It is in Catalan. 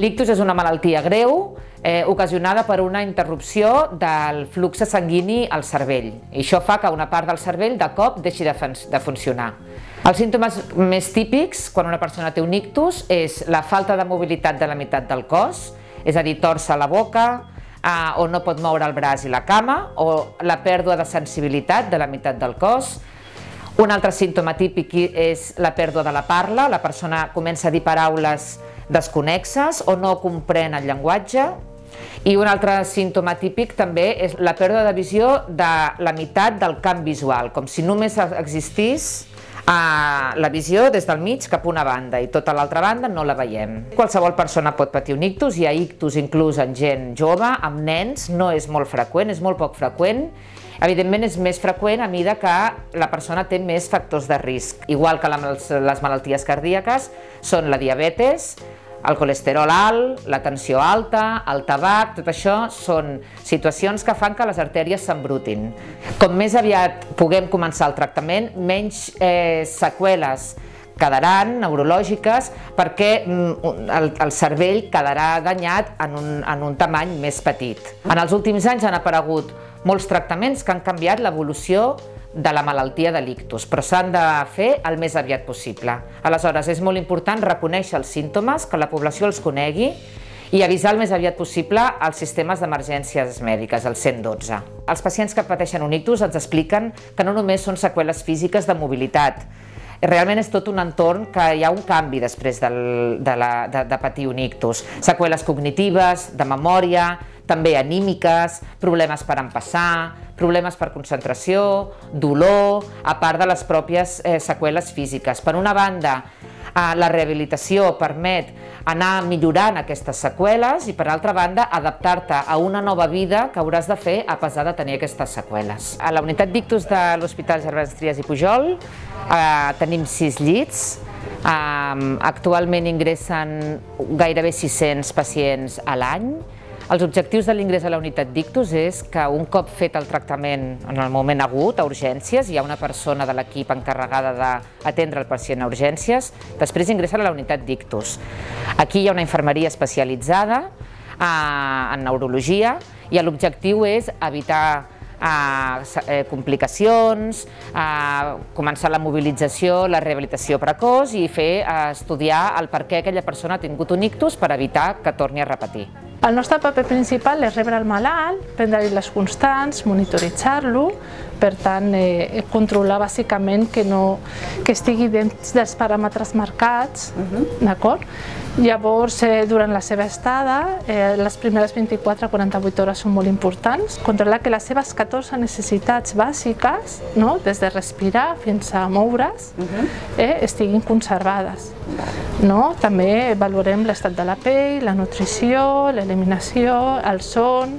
L'ictus és una malaltia greu eh, ocasionada per una interrupció del flux sanguini al cervell. I això fa que una part del cervell de cop deixi de, fun de funcionar. Els símptomes més típics quan una persona té un ictus és la falta de mobilitat de la meitat del cos, és a dir, torça la boca, eh, o no pot moure el braç i la cama, o la pèrdua de sensibilitat de la meitat del cos. Un altre símptoma típic és la pèrdua de la parla, la persona comença a dir paraules desconexes o no comprèn el llenguatge, i un altre símptoma típic també és la pèrdua de visió de la meitat del camp visual, com si només existís a la visió des del mig cap a una banda i tota l'altra banda no la veiem. Qualsevol persona pot patir un ictus, hi ha ictus inclús en gent jove, amb nens, no és molt freqüent, és molt poc freqüent, Evidentment és més freqüent a mida que la persona té més factors de risc, igual que les malalties cardíaques són la diabetes, el colesterol alt, la tensió alta, el tabac, tot això són situacions que fan que les artèries s'embrutin. Com més aviat puguem començar el tractament, menys eh, seqüeles quedaran neurològiques perquè mm, el, el cervell quedarà danyat en un, en un tamany més petit. En els últims anys han aparegut molts tractaments que han canviat l'evolució de la malaltia de l'ictus, però s'han de fer el més aviat possible. Aleshores, és molt important reconèixer els símptomes, que la població els conegui i avisar el més aviat possible als sistemes d'emergències mèdiques, el 112. Els pacients que pateixen un ictus ens expliquen que no només són seqüeles físiques de mobilitat, realment és tot un entorn que hi ha un canvi després del, de, la, de, de patir un ictus. Seqüeles cognitives, de memòria, també anímiques, problemes per empassar, problemes per concentració, dolor, a part de les pròpies eh, seqüeles físiques. Per una banda, eh, la rehabilitació permet anar millorant aquestes seqüeles i, per altra banda, adaptar-te a una nova vida que hauràs de fer a pesar de tenir aquestes seqüeles. A la unitat d'ictus de l'Hospital Gervais Trias i Pujol eh, tenim sis llits, eh, actualment ingressen gairebé 600 pacients a l'any, els objectius de l'ingrés a la unitat d'ictus és que un cop fet el tractament en el moment agut, a urgències, hi ha una persona de l'equip encarregada d'atendre el pacient a urgències, després ingressa a la unitat d'ictus. Aquí hi ha una infermeria especialitzada eh, en neurologia i l'objectiu és evitar eh, complicacions, eh, començar la mobilització, la rehabilitació precoç i fer eh, estudiar el per què aquella persona ha tingut un ictus per evitar que torni a repetir. El nostre paper principal és rebre el malalt, prendre-li les constants, monitoritzar-lo, per tant, eh, controlar bàsicament que, no, que estigui dins dels paràmetres marcats, uh -huh. d'acord? Llavors, eh, durant la seva estada, eh, les primeres 24-48 hores són molt importants, controlar que les seves 14 necessitats bàsiques, no? des de respirar fins a moure's, uh -huh. eh, estiguin conservades. No? També valorem l'estat de la pell, la nutrició, l'eliminació, el son...